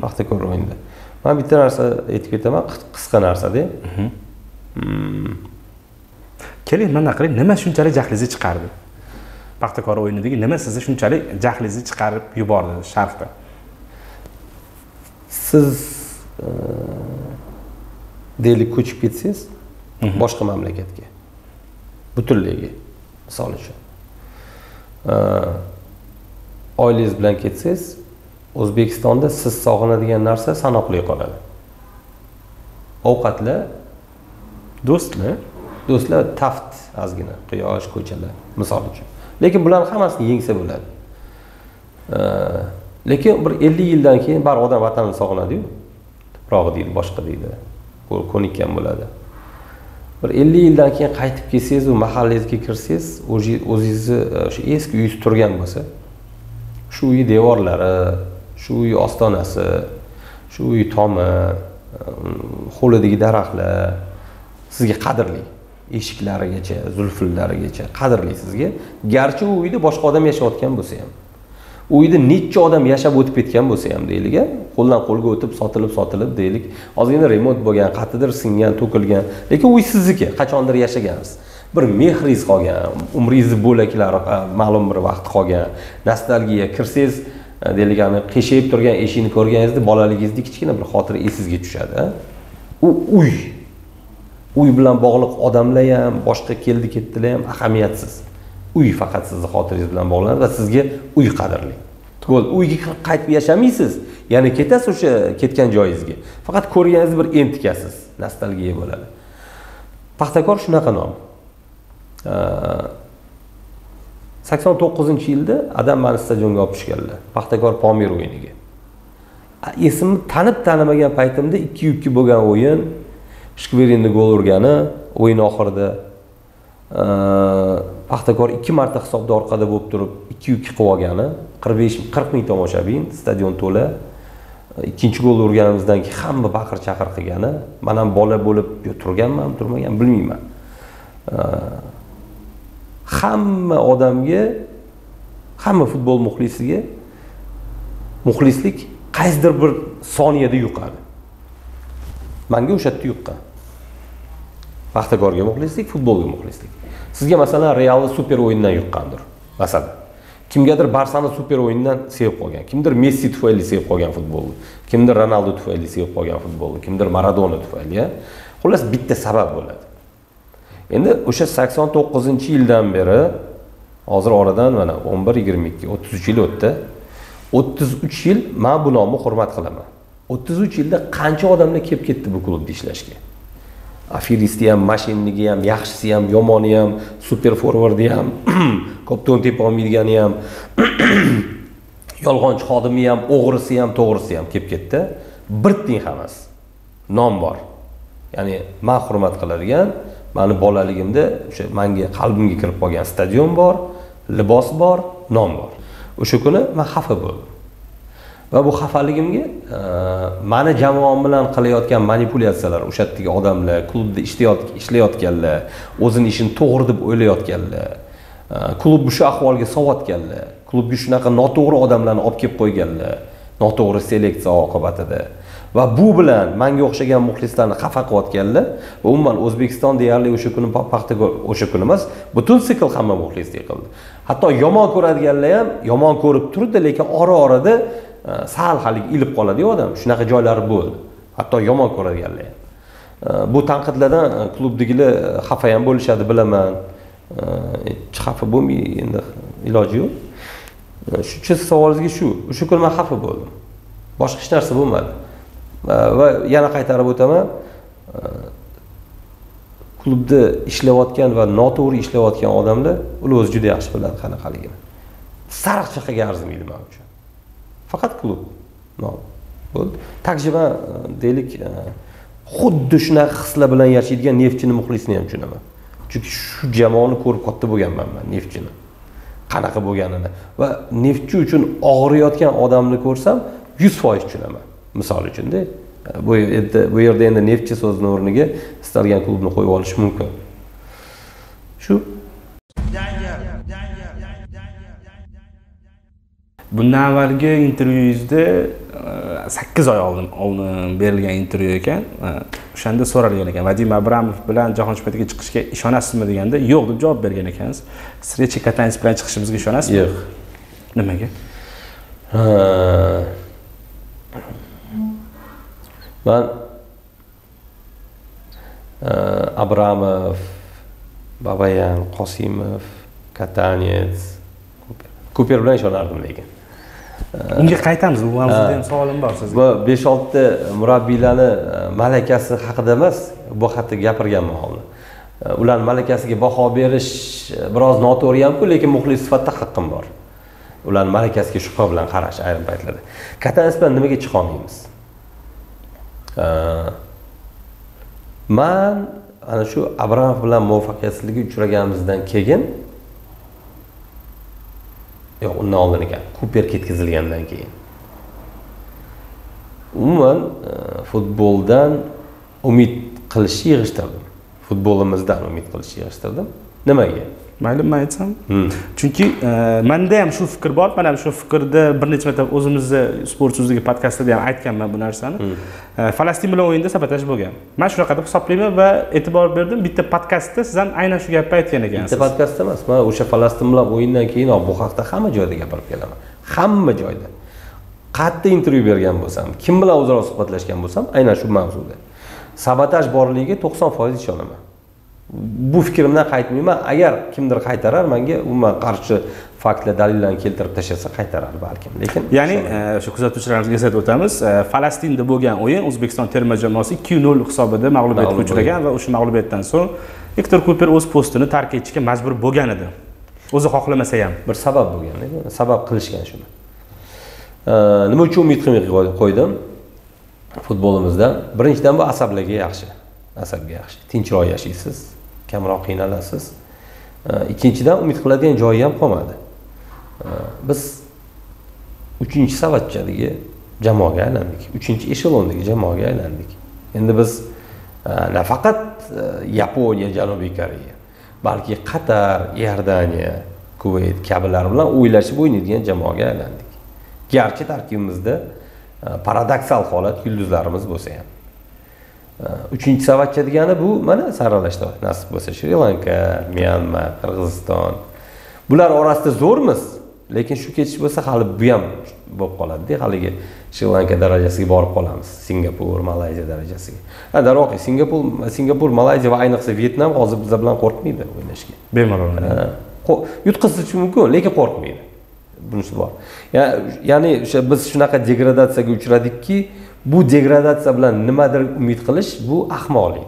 Speaker 1: paxtakor o'yinida man bitta narsa aytib ketaman qis- qisqa narsada.
Speaker 2: Keling mana qiling nima shunchalik jahlingizni chiqardi? Paxtakor o'yinidagi nima sizni shunchalik jahlingizni chiqarib yubordi sharhda
Speaker 1: siz e, deylik ko'chib ketsangiz boshqa mamlakatga. Butunlayga misol uchun. E, oilangiz bilan ketsangiz o'zbekistonda siz sog'inadigan narsa sanoqli qoladi. Ovqatlar
Speaker 2: do'stlar
Speaker 1: do'stlar taft ozgina quyosh ko'chalar misol uchun. Lekin bularni hammasini yengsa bo'ladi. Lekin bir ellik yildan keyin baribir odam vatanini sog'inadiyu tuprog'i deydi boshqa deydi ko'nikkan bo'ladi. Bir ellik yildan keyin qaytib kelsangiz u mahallangizga kirsangiz o'zingizni e, o'sha eski uyingiz turgan bo'lsa shu uy devorlari shu uy ostonasi shu uy tomi um, hovlidagi daraxtlar sizga qadrli. Eshiklarigacha zulfillarigacha qadrli sizga. Garchi u uyda boshqa odam yashayotgan bo'lsa ham u uyda necha odam yashab o'tib ketgan bo'lsa ham deylik a qo'ldan qo'lga o'tib sotilib sotilib deylik. Ozgina remont bo'lgan qayerdadir singan to'kilgan. Lekin uy sizniki qachondir yashagansiz. Bir mehringiz qolgan umringizni bo'laklari e, ma'lum bir vaqt qolgan. Nostalgiya kirsangiz e, deylik ani qiyshayib turgan eshikni ko'rganingizda bolaligingizni kichkina bir xotira esingizga tushadi e. u uy uy bilan bog'liq odamlar ham boshqa keldi ketdilar ham ahamiyatsiz. Uy faqat sizni xotirangiz bilan bog'lanadi va sizga uy qadrli. Bo'ldi uyga qaytib yashamaysiz. Yana ketasiz o'sha ketgan joyingizga. Faqat ko'rganingizni bir entikasiz nostalgiya bo'ladi. Paxtakor shunaqa nom. Sakson to'qqizinchi yilda adam mani stadionga olib tushganlar paxtakor pomir o'yiniga. Esimni tanib tanimagan paytimda ikki ikki bo'lgan o'yin shkverinni gol urgani o'yin oxirida e, paxtakor ikki marta hisobda orqada bo'lib turib ikki ikki qilib olgani qirq besh qirq ming tomoshabin stadion to'la e, ikkinchi gol urganimizdan keyin hamma baqir chaqir qilgani man ham bola bo'lib turganman turmagan bilmayman. E, hamma odamga hamma futbol muxlisiga muxlislik qaysidir bir soniyada yuqadi. Manga o'sha yerda yuqqan paxtakorga muxlislik futbolga muxlislik. Sizga masalan realni super o'yindan yuqqandir. Masalan kimgadir barsani super o'yinidan sevib qolgan kimdir messi tufayli sevib qolgan futbolni kimdir ronaldu tufayli sevib qolgan futbolni kimdir maradona tufayli xullas bitta sabab bo'ladi. Endi o'sha sakson to'qqizinchi yildan beri hozir oradan mana o'n bir yigirma ikki o'ttiz uch yil o'tdi. O'ttiz uch yil man bu nomni hurmat qilaman. O'ttiz uch yilda qancha odamlar kelib ketdi bu klubda ishlashga? Aferisti ham mashinniki ham yaxshisi ham yomoni ham super forvardi ham <clears throat> ko'p to'n tepa olmaydigani ham <clears throat> yolg'onchi xodimi ham o'g'risi ham to'g'risi ham kelib ketdi. Bir tiyin ham emas nom bor. Ya'ni man hurmat qiladigan mani bolaligimda o'sha manga qalbimga kirib qolgan stadion bor libos bor nom bor. O'sha kuni man xafa bo'ldim. Va bu xafaligimga e, mani jamoam bilan qilayotgan manipulyatsiyalar o'sha yerdagi odamlar klubda ishlayotganlar o'zini ishini to'g'ri deb o'ylayotganlar e, klubni shu ahvolga solayotganlar klubga shunaqa noto'g'ri odamlarni olib kelib qo'yganlar noto'g'ri seleksiya oqibatida. Va bu bilan manga o'xshagan muxlislarni xafa qilayotganlar va umuman o'zbekiston deyarli o'sha kuni paxta o'sha kuni emas butun sikl hamma muxlislik qildi hatto yomon ko'radiganlar ham yomon ko'rib turdi lekin ora orada e, sal haligi ilib qoladiyu odam. Shunaqa joylari bo'ldi. Hatto yomon ko'radiganlar ham. E, bu tanqidlardan e, klubdagilar xafa ham bo'lishadi bilaman. Xafa bo'lmay endi iloji yo'q. Shu savolingizga shu. O'sha kuni man xafa bo'ldim. Boshqa hech narsa bo'lmadi. Va yana qaytarib o'taman. Klubda ishlayotgan va noto'g'ri ishlayotgan odamlar ular o'zi juda yaxshi biladi qanaqaligini. Sariq chaqaga arzimaydi man uchun. Faqat klub. Bo'ldi. Также man e, deylik e, xuddi shunaqa hislar bilan yashaydigan neftchini muxlisini ham tushunaman. Chunki shu jamoani ko'rib katta bo'lganman man neftchini. Qanaqa bo'lganini. Va neftchi uchun og'riyotgan odamni ko'rsam yuz foiz tushunaman. Misol uchunda bu yerda bu yerda endi neftchi so'zini o'rniga istalgan klubni qo'yib olish mumkin. Shu.
Speaker 2: Bundan avvalgi intervyungizda e, sakkiz oy oldin oldin berilgan intervyu ekan. E, o'shanda so'ralgan ekan vadim abramov bilan jahon chempionatiga chiqishga ishonasizmi deganda yo'q deb javob bergan ekansiz. Встреча katanis bilan chiqishimizga ishonasizmi?
Speaker 1: Yo'q.
Speaker 2: Nimaga
Speaker 1: man e, abramov babayan qosimov katanets kuper bilan ishonardim lekin.
Speaker 2: Unga qaytamiz bu mavzuda ham savolim bor sizga
Speaker 1: bu besh oltita murabbiylarni e, malakasi haqida emas bu haqida gapirganman hozir e, ularni malakasiga baho berish biroz noto'g'ri hamku lekin muxlis sifatida haqqim bor. Ularni malakasiga shubha bilan qarash ayrim paytlarda. Katanes bilan nimaga chiqolmaymiz man ana shu abramov bilan muvaffaqiyatsizlikka uchraganimizdan keyin yo'q undan oldin ekan kuper ketkazilgandan keyin. Umuman e, futboldan umid qilishni yig'ishtirdim. Futbolimizdan umid qilishni yig'ishtirdim. Nimaga?
Speaker 2: Mayli man aytsam. Chunki e, manda ham shu fikr bor. Man ham shu fikrda bir necha marta o'zimizni sport so'zligi podkastida ham aytganman bu narsani. E, falastin bilan o'yinda sabotaj bo'lgan. Man shunaqa deb hisoblayman va e'tibor berdim bitta podkastda siz ham aynan shu gapni aytgan ekansiz.
Speaker 1: Bitta podkastda emas man o'sha falastin bilan o'yindan keyinoq bu haqida hamma joyda gapirib kelaman. Hamma joyda. Qayerda intervyu bergan bo'lsam kim bilan o'zaro suhbatlashgan bo'lsam aynan shu mavzuda. Sabotaj borligiga to'qson foiz ishonaman bu fikrimdan qaytmayman. Agar kimdir qaytarar manga umuman qarshi faktlar dalillarni keltirib tashlasa qaytarar balkim. Lekin
Speaker 2: ya'ni e, o'sha kuzatuvchilarimizga eslatib o'tamiz e, falastinda bo'lgan o'yin o'zbekiston terma jamoasi ikki nol hisobida mag'lubiyatga
Speaker 1: Mag'lub
Speaker 2: uchragan va o'sha mag'lubiyatdan so'ng viktor kuper o'z postini tark etishga majbur bo'lgan edi. O'zi xohlamasa ham.
Speaker 1: Bir sabab bo'lgan sabab qilishgan shuni. Nima uchun umid qilmay qo'y- qo'ydim? Futbolimizda. Birinchidan bu asablarga yaxshi asabga yaxshi. Tinchroq yashaysiz kamroq qiynalasiz. Ikkinchidan umid qiladigan joyi ham qolmadi. Biz uchinchi savatchadagi jamoaga aylandik. Uchinchi eshelondagi jamoaga aylandik. Endi biz e, nafaqat e, yaponiya janubiy koreya balki qatar iordaniya kuvayt kabilar bilan o'ylashib o'ynaydigan jamoaga aylandik. Garchi tarkibimizda e, paradoksal holat yulduzlarimiz bo'lsa ham. Uchinchi savatcha degani bu mana saralashda nasib bo'lsa shri lanka myanma qirg'iziston bular orasida zo'rmiz lekin shu ketish bo'lsa hali bu ham bo'lib qoladida haligi shri lanka darajasiga borib qolamiz singapur malayziya darajasiga. Ha darvoqe singapur singapur malayziya va ayniqsa vyetnam hozir bizlar bilan qo'rqmaydi o'ynashga.
Speaker 2: Bemalol
Speaker 1: yutqazishi mumkin lekin qo'rqmaydi. Bunisi bor. Ya- ya'ni o'sha biz shunaqa degradatsiyaga uchradikki bu degradatsiya bilan nimadir umid qilish bu ahmoqlik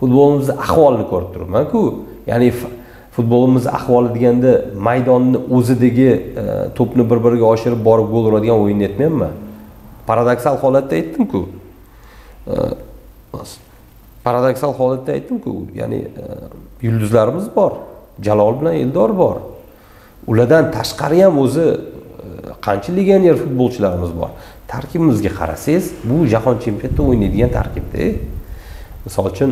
Speaker 1: futbolimizni ahvolini ko'rib turibmanku. Ya'ni futbolimiz futbolimizni ahvoli deganda maydonni o'zidagi e, to'pni bir biriga oshirib borib gol uradigan o'yinni aytmayapman paradoksal holatda aytdimku. E, paradoksal holatda aytdimku. Ya'ni e, yulduzlarimiz bor jalol bilan eldor bor. Ulardan tashqari ham o'zi qancha legioner futbolchilarimiz bor? Tarkibimizga qarasangiz bu jahon chempionatida o'ynaydigan tarkibda misol uchun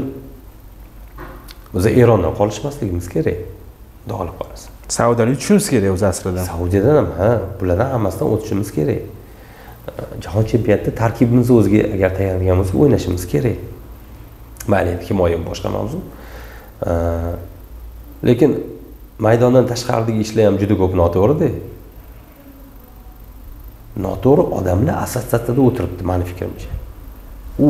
Speaker 1: o'zi erondan qolishmasligimiz kerak. Xudo xohlab qolasa
Speaker 2: saudiyani yutishimiz kerak o'zi aslida
Speaker 1: saudiyadan ham ha bulardan hammasidan o'tishimiz kerak. Jahon chempionatida tarkibimizni o'ziga agar tayyorlagan bo'lsak o'ynashimiz kerak. Mayli endi himoya boshqa mavzu. Lekin maydondan tashqaridagi ishlar ham juda ko'p noto'g'rida noto'g'ri odamlar assotsiatsiyada o'tiribdi mani fikrimcha. U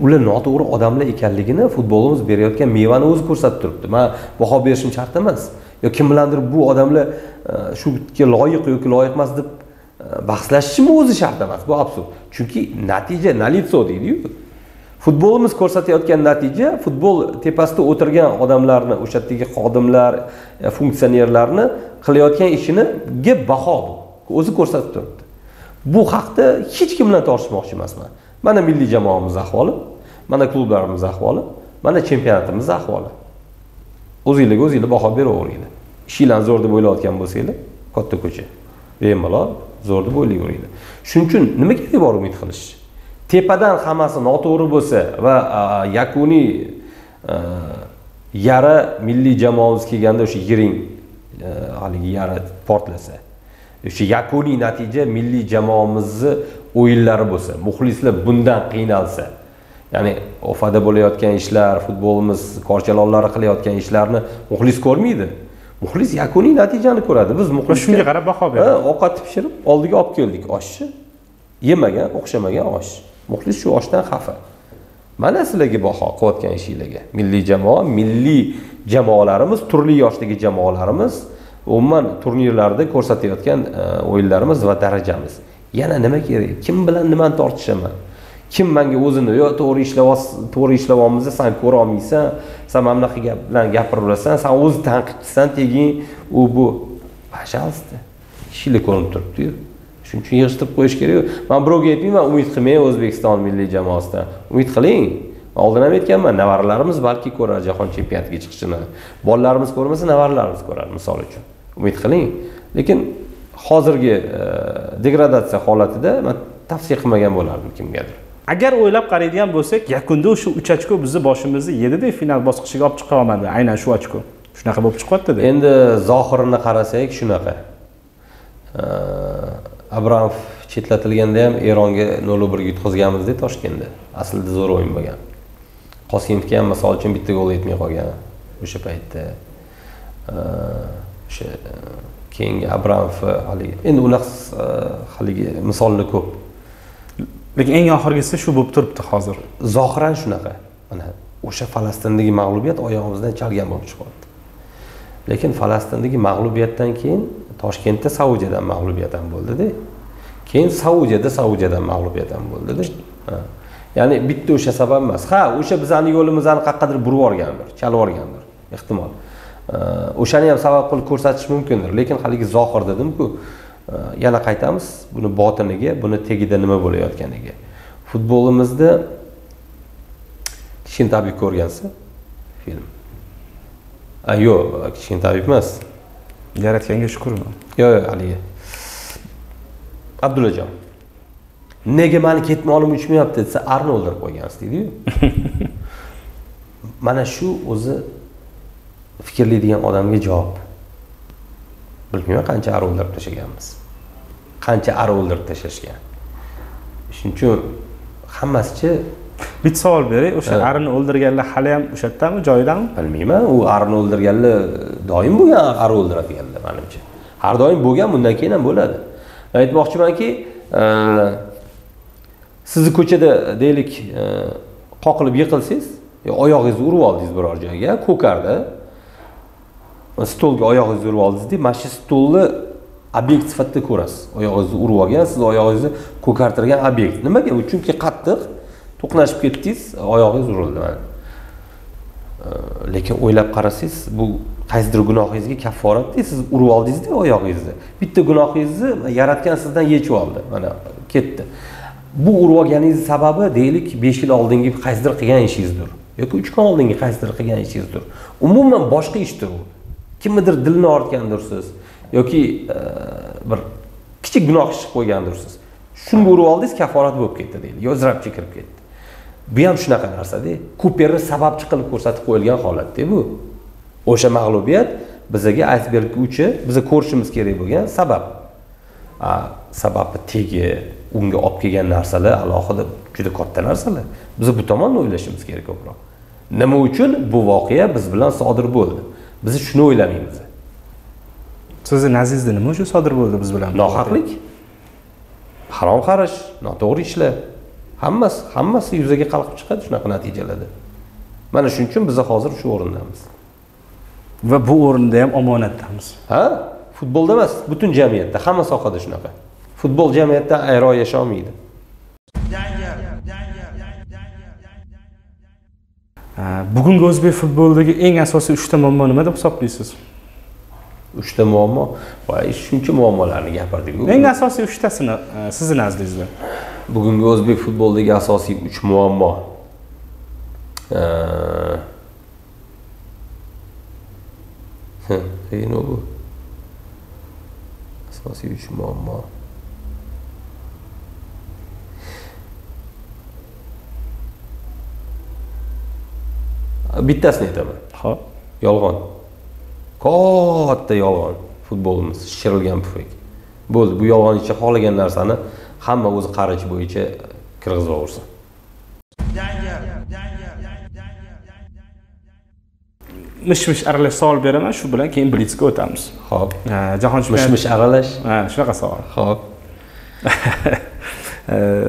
Speaker 1: ular noto'g'ri odamlar ekanligini futbolimiz berayotgan mevani o'zi ko'rsatib turibdi. Man baho berishim shart emas. Yo kim bilandir bu odamlar e, shuga loyiq yoki loyiq emas deb e, o'zi shart emas bu absurd. Chunki natija nalitso deydiyu. Futbolimiz ko'rsatayotgan natija futbol tepasida o'tirgan odamlarni o'sha yerdagi xodimlar e, funksionerlarni qilayotgan ishiniga baho bu. O'zi ko'rsatib turibdi. Bu haqda hech kim bilan tortishmoqchi emasman. Mana milliy jamoamiz ahvoli mana klublarimiz ahvoli mana chempionatimiz ahvoli o'zinglarga o'zinglar baho beraveringlar. Ishinglarni zo'r deb o'ylayotgan bo'lsanglar katta ko'cha. Bemalol zo'r deb o'ylayveringlar. Shuning uchun nima keragi bor umid qilish? Tepadan hammasi noto'g'ri bo'lsa va yakuniy yara milliy jamoamiz kelganda o'sha yiring haligi yara portlasa o'sha yakuniy natija milliy jamoamizni o'yinlari bo'lsa muxlislar bundan qiynalsa. Ya'ni ofada bo'layotgan ishlar futbolimiz korchalonlari qilayotgan ishlarni muxlis ko'rmaydi. Muxlis yakuniy natijani ko'radi. Biz muxlisga
Speaker 2: shunga qarab baho beradi.
Speaker 1: Ovqatni pishirib oldiga olib keldik. Oshni yemagan o'xshamagan osh. Muxlis shu oshdan xafa. Mana sizlarga baho qilayotgan ishinglarga. Milliy jamoa milliy jamoalarimiz turli yoshdagi jamoalarimiz umuman turnirlarda ko'rsatayotgan e, o'yinlarimiz va darajamiz. Yana nima kerak? Kim bilan nimani tortishaman? Kim manga o'zini yo to'g'ri ishlayapsiz to'g'ri ishlayapmiz san ko'ra olmaysan san mana bunaqa gap bilan gapiraverasan san o'zi tanqidchisan teging u bu. Пожалуйста ishinglar ko'rinib turibdiyu. Shuning uchun yig'ishtirib qo'yish kerak man birovga aytmayman umid qilmang o'zbekiston milliy jamoasidan umid qiling. Oldin ham aytganman nevaralarimiz balki ko'rar jahon chempionatiga chiqishini. Bolalarimiz ko'rmasa nevaralarimiz ko'rar misol uchun. Umid qiling. Lekin hozirgi e, degradatsiya holatida man tavsiya qilmagan bo'lardim kimgadir.
Speaker 2: Agar o'ylab qaraydigan bo'lsak yakunda o'sha uch ochko bizni boshimizni yedida final bosqichiga olib chiqa olmadi aynan shu ochko shunaqa bo'lib chiqyaptida
Speaker 1: endi zohirini qarasak shunaqa. E, abramov chetlatilganda ham eronga nol birga yutqazganmizda toshkentda. Aslida zo'r o'yin bo'lgan. Qosimovga ham misol uchun bitta gol yetmay qolgan o'sha paytda. E, o'sha e, keyingi abramov haligi. Endi unaqa e, haligi misollar ko'p.
Speaker 2: Lekin eng oxirgisi shu bo'lib turibdi hozir.
Speaker 1: Zohiran shunaqa. Mana o'sha falastindagi mag'lubiyat oyog'imizdan chalgan bo'lib chiqyapti. Lekin falastindagi mag'lubiyatdan keyin toshkentda saudiyadan mag'lubiyat ham bo'ldida. Keyin saudiyada saudiyadan mag'lubiyat ham bo'ldida. Ya'ni bitta o'sha sabab emas. Ha o'sha bizani yo'limizni qayerqadir burib yuborgandir chalib yuborgandir ehtimol o'shani ham sabab qilib ko'rsatish mumkindir. Lekin haligi zohir dedimku ha, yana qaytamiz buni botiniga buni tagida nima bo'layotganiga. Futbolimizda kichkina tabib ko'rgansiz film. Yo'q kichkina tabib emas.
Speaker 2: Yaratganga shukurman
Speaker 1: yo'q yo'q haligi. Abdullajon nega mani ketmoqlim uchmayapti desa arni o'ldirib qo'ygansiz deydiyu. <laughs> Mana shu o'zi fikrlaydigan odamga javob. Bilmayman qancha ar o'ldirib tashlaganmiz. Qancha ar o'ldirib tashlashgan. Shuning uchun hammasichi <laughs>
Speaker 2: bitta savol beray o'sha
Speaker 1: Ha.
Speaker 2: arini o'ldirganlar hali ham o'sha yerdami joyidami?
Speaker 1: Bilmayman u arni o'ldirganlar doim bo'lgan ar o'ldiradiganlar manimcha. Har doim bo'lgan bundan keyin ham bo'ladi. Aytmoqchimanki e, sizni ko'chada deylik e, qoqilib yiqilsangiz yo oyog'ingizni urib oldingiz biror joyga ko'karda stolga oyog'ingizni urib oldingizda mana shu stolni obyekt sifatida ko'rasiz. Oyog'ingizni urib olgan siz oyog'ingizni ko'kartirgan obyekt. Nimaga? U chunki qattiq to'qnashib ketdingiz oyog'ingiz urildi mana. Lekin o'ylab qarasangiz bu qaysidir gunohingizga kafforatda siz urib oldingizda oyog'ingizni? Bitta gunohingizni yaratgan sizdan yechib oldi mana ketdi. Bu urib olganingizni sababi deylik besh yil oldingi qaysidir qilgan ishingizdir yoki uch kun oldingi qaysidir qilgan ishingizdir umuman boshqa ishdir u. kimnidir dilini og'ritgandirsiz yoki e, bir kichik gunoh ish qilib qo'ygandirsiz. Shunga urib oldingiz kaforat bo'lib ketdi deylik yo zirabchi kirib ketdi. Bu ham shunaqa narsada kuperni sababchi qilib ko'rsatib qo'yilgan holatda bu. O'sha mag'lubiyat bizaga aysberg uchi biza ko'rishimiz kerak bo'lgan sabab. Sababi tegi unga olib kelgan narsalar alohida juda katta narsalar. Biz bu tomonni o'ylashimiz kerak ko'proq. Nima uchun? Bu voqea biz bilan sodir bo'ldi. Biz shuni o'ylamaymiz.
Speaker 2: Sizni nazdingizda nima uchun sodir bo'ldi biz bilan.
Speaker 1: Nohaqlik. Harom qarish noto'g'ri ishlar. Hammasi hammasi yuzaga qalqib chiqadi shunaqa natijalarda. Mana shuning uchun biz hozir shu o'rindamiz.
Speaker 2: Va bu o'rinda ham omonatdamiz.
Speaker 1: Ha? Futbolda emas butun jamiyatda hamma sohada shunaqa. Futbol jamiyatdan ayro yasholmaydi
Speaker 2: Ha, bugungi o'zbek futbolidagi eng asosiy uchta muammo nima deb hisoblaysiz?
Speaker 1: Uchta muammo? Voy shuncha muammolarni gapirdik.
Speaker 2: Eng asosiy uchtasini e, sizni nazdingizda
Speaker 1: bugungi o'zbek futbolidagi asosiy uch muammo. Qiyin <laughs> bu? Asosiy uch muammo bittasini aytaman
Speaker 2: ho'p
Speaker 1: yolg'on. Katta yolg'on. Futbolimiz shishirilgan pufak bo'ldi. Bu yolg'on ichiga xohlagan narsani hamma o'zi qarichi bo'yicha kirgizib yuborsin.
Speaker 2: Mish mish aralash savol beraman. Shu bilan keyin blitzga o'tamiz.
Speaker 1: Ho'p
Speaker 2: jahon
Speaker 1: mish
Speaker 2: chempionati
Speaker 1: mish aralash
Speaker 2: ha shunaqa savol.
Speaker 1: Ho'p <laughs>
Speaker 2: E,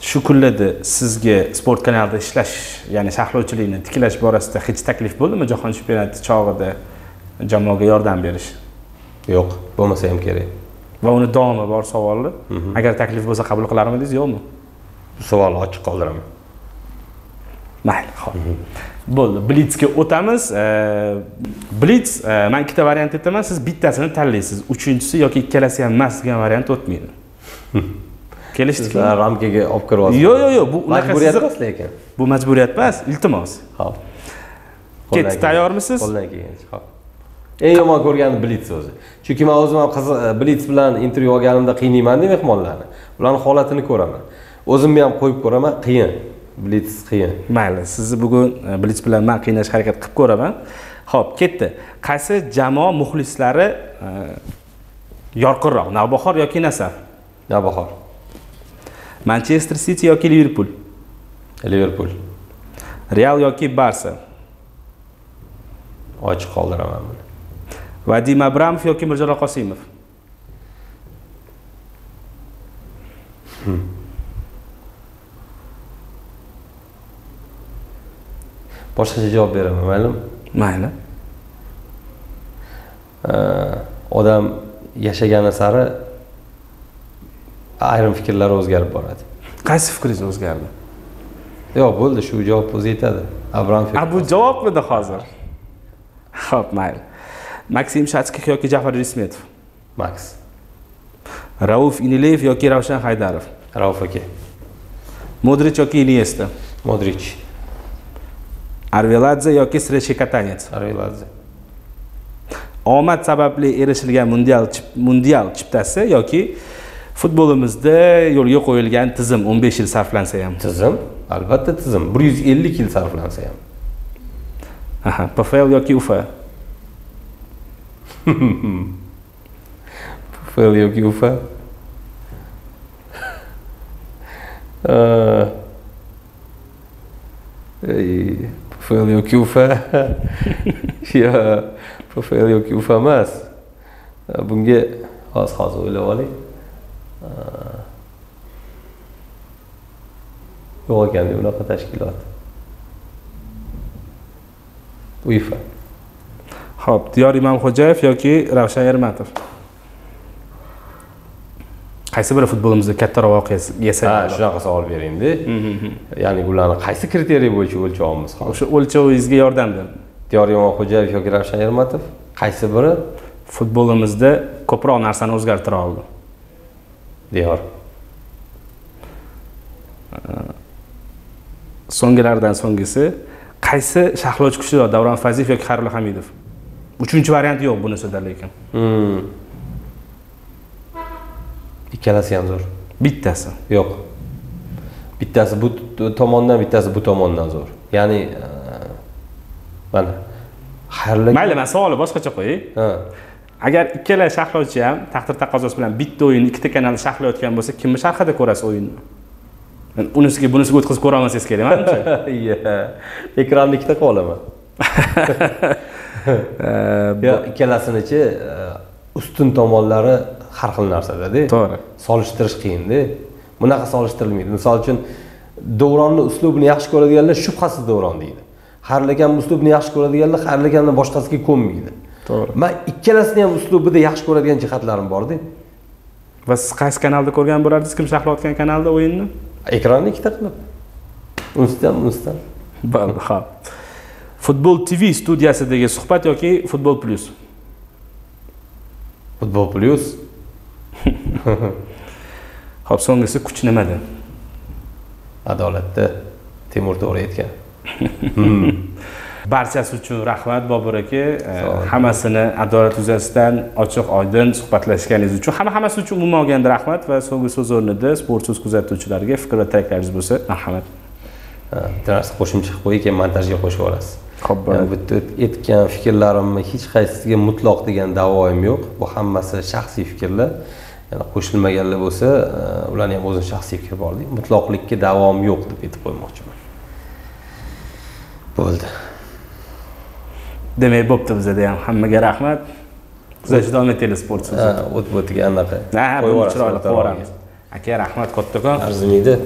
Speaker 2: shu kunlarda sizga sport kanalida ishlash ya'ni sharhlovchilikni tiklash borasida hech taklif bo'ldimi jahon chempionati chog'ida jamoaga yordam berish?
Speaker 1: Yo'q bo'lmasa ham kerak.
Speaker 2: Va uni davomi bor savolni agar taklif bo'lsa qabul qilarmidingiz yo'qmi?
Speaker 1: Bu savolni ochiq qoldiraman
Speaker 2: mayli ho'p bo'ldi blitzga o'tamiz. Blitz e, man ikkita variant aytaman siz bittasini tanlaysiz. Uchinchisi yoki ikkalasi ham emas degan variant o'tmaydi <laughs> kelishdikmi
Speaker 1: sizlar ramkaga olib kirib olasiz
Speaker 2: yo'q yo'q yo'q bu
Speaker 1: majburiyat emas lekin.
Speaker 2: Bu majburiyat emas iltimos.
Speaker 1: Ho'p
Speaker 2: Ketdi, tayyormisiz?
Speaker 1: qo'ldan kelgancha ho'p eng yomon ko'rganim blitz o'zi. Chunki man o'zim ham qiziq blitz bilan intervyu olganimda qiynaymanda mehmonlarni. Ularni holatini ko'raman. O'zimni ham qo'yib ko'raman qiyin. Blitz qiyin.
Speaker 2: Mayli sizni bugun e, blitz bilan man qiynashga harakat qilib ko'raman. Ho'p ketdi. Qaysi jamoa muxlislari e, yorqinroq navbahor yoki nasaf
Speaker 1: navbahor
Speaker 2: manchester siti yoki liverpul
Speaker 1: liverpul
Speaker 2: real yoki barsa?
Speaker 1: Ochiq qoldiraman buni.
Speaker 2: Vadim abramov yoki mirjalol qosimov? Hmm.
Speaker 1: Boshqacha javob beraman maylimi?
Speaker 2: Mayli.
Speaker 1: Odam yashagani sari ayrim fikrlari o'zgarib boradi.
Speaker 2: Qaysi fikringiz o'zgardi?
Speaker 1: Yo'q bo'ldi shu javob o'zi yetadi. Abram
Speaker 2: a bu javobmidi hozir? Ho'p mayli. Maksim shatskix yoki jafar rismetov
Speaker 1: maks
Speaker 2: rauf inileyev yoki ravshan haydarov?
Speaker 1: Rauf aka
Speaker 2: modrich yoki iniesta?
Speaker 1: Modrich
Speaker 2: arveladze yoki srechka katanets
Speaker 1: arveladze
Speaker 2: omad sababli erishilgan mundial mundial chiptasi yoki futbolimizda yo'lga qo'yilgan tizim 15 yil sarflansa ham
Speaker 1: tizim? Albatta tizim. Bir yuz ellik yil sarflansa ham
Speaker 2: aha pfl yoki ufa <laughs>
Speaker 1: pfl yoki ufa <laughs> pfl yoki ufa <laughs> yo pfl yoki ufa emas. Bunga hozir hozir o'ylab oling yo'q ekan bunaqa tashkilot uefa.
Speaker 2: Ho'p diyor imomxo'jayev yoki ravshan ermatov? Qaysi biri futbolimizda kattaroq voqea
Speaker 1: ha
Speaker 2: yasadi
Speaker 1: shunaqa savol beringda ya'ni ularni qaysi kriteriy bo'yicha o'lchovimiz hozir
Speaker 2: o'sha o'lchovingizga yordam bering
Speaker 1: diyor imomxo'jayev yoki ravshan ermatov? Qaysi biri?
Speaker 2: Futbolimizda ko'proq narsani o'zgartira oldi
Speaker 1: diyor.
Speaker 2: So'nggilardan so'nggisi qaysi sharhlovchi kuchliroq davron fazliyev yoki xayrullo hamidov? Uchinchi variant yo'q bunisida lekin.
Speaker 1: Hmm. ikkalasi ham zo'r.
Speaker 2: Bittasi.
Speaker 1: Yo'q. Bittasi bu tomondan bittasi bu tomondan zo'r. Ya'ni e, mana. Xayrli
Speaker 2: mayli man savolni boshqacha qo'yay.
Speaker 1: Ha
Speaker 2: agar ikkala sharhlovchi ham taqdir taqozosi bilan bitta o'yinni ikkita kanalda sharhlayotgan bo'lsa kimni sharhida ko'rasiz o'yinni? Unisiga bunisiga o'tkazib ko'ra olmasangiz kerak manimcha <laughs>
Speaker 1: ekranni ikkita qilib olaman <laughs> <laughs> yo ikkalasinichi e, ustun tomonlari har xil narsadada
Speaker 2: To'g'ri.
Speaker 1: solishtirish qiyinda bunaqa solishtirilmaydi. Misol uchun davronni uslubini yaxshi ko'radiganlar shubhasiz davron deydi. Harlakan uslubini yaxshi ko'radiganlar harlakanni boshqasiga ko'nmaydi
Speaker 2: To'g'ri.
Speaker 1: man ikkalasini ham uslubida yaxshi ko'radigan jihatlarim borda.
Speaker 2: Va siz qaysi kanalda ko'rgan bo'lardingiz? Kim sharhlayotgan kanalda o'yinni?
Speaker 1: Ekranni ikkita qilib. Unisidan bunisidan
Speaker 2: bo'ldi ho'p futbol tv studiyasidagi suhbat yoki futbol plus?
Speaker 1: Futbol plyus
Speaker 2: ho'p <laughs> so'nggisi kuch nimada
Speaker 1: adolatda temur to'g'ri aytgan <laughs>
Speaker 2: barchasi uchun rahmat bobur aka. E, hammasini adolat yuzasidan ochiq oydin suhbatlashganingiz uchun hamma hammasi uchun umuman olganda rahmat va so'nggi so'z o'rnida sport so'z kuzatuvchilariga fikr va tilaklaringiz bo'lsa marhamat
Speaker 1: Ha, bitta narsa qo'shimcha qilib qo'yay keyin montajga qo'shib
Speaker 2: bo'ladi.
Speaker 1: bu yerda aytgan fikrlarimni hech qaysisiga mutloq degan da'voim yo'q. Bu hammasi shaxsiy fikrlar. Yani qo'shilmaganlar bo'lsa e, ularni ham o'zini shaxsiy fikri borda mutloqlikka da'vom yo'q deb aytib qo'ymoqchiman. Bo'ldi
Speaker 2: demak bo'pti bizada ham hammaga rahmat. Kuzatishda davom etaylik sport so'zi
Speaker 1: Ha, o't o'tiga anaqa.
Speaker 2: Ha chiroyli yuboramiz. Aka rahmat kattakon
Speaker 1: arzimaydi